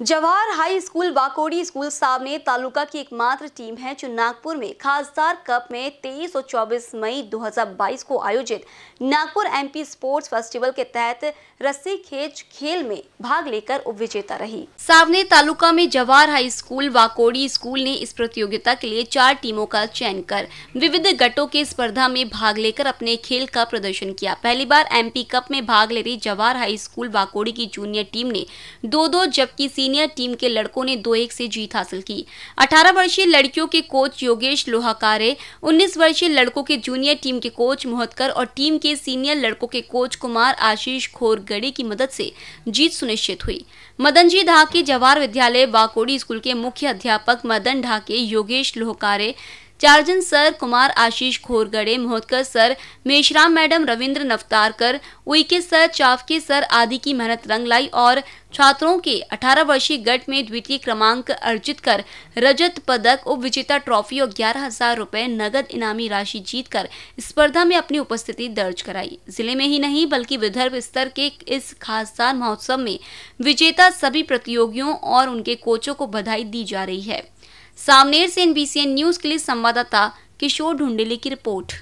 Jawahar high school Wakodi school सामने तालुका की एकमात्र टीम है जो नागपुर में खासदार कप में 23 और 24 मई 2022 को आयोजित नागपुर एमपी स्पोर्ट्स फेस्टिवल के तहत रस्सी खेच खेल में भाग लेकर उपविजेता रही। सावने तालुका में Jawahar high school Wakodi school ने इस प्रतियोगिता के लिए चार टीमों का चयन कर विविध गटों के स्पर्धा में भाग लेकर अपने खेल का प्रदर्शन किया। पहली बार एमपी कप में भाग ले रही जवाहर हाई स्कूल वाकोड़ी की जूनियर टीम ने दो दो जबकि सीनियर टीम के लड़कों ने दो एक से जीत हासिल की। 18 वर्षीय लड़कियों के कोच योगेश लोहाकारे 19 वर्षीय लड़कों के जूनियर टीम के कोच मोहतकर और टीम के सीनियर लड़कों के कोच कुमार आशीष खोरगड़ी की मदद से जीत सुनिश्चित हुई। मदन जी ढाके जवाहर विद्यालय बाकोड़ी स्कूल के मुख्य अध्यापक Madan Dhake, Yogesh Lohkare Charjan sir Kumar Ashish Khorgade Mohatkar sir Meshram madam Ravindra Naftarkar Uike sir Chavke sir आदि की मेहनत रंग लाई और छात्रों के 18 वर्षीय गट में द्वितीय क्रमांक अर्जित कर रजत पदक उप विजेता ट्रॉफी और ग्यारह हज़ार रुपए नगद इनामी राशि जीतकर स्पर्धा में अपनी उपस्थिति दर्ज कराई। ज़िले में ही नहीं, बल्कि विदर्भ स्तर के इस खासदार महोत्सव में विजेता सभी प्रतियोगियों और उनके कोचों को बधाई दी जा रही है। सामनेर से एनबीसीएन न्यूज़ के लिए संवाददाता किशोर ढूंढेली की रिपोर्ट।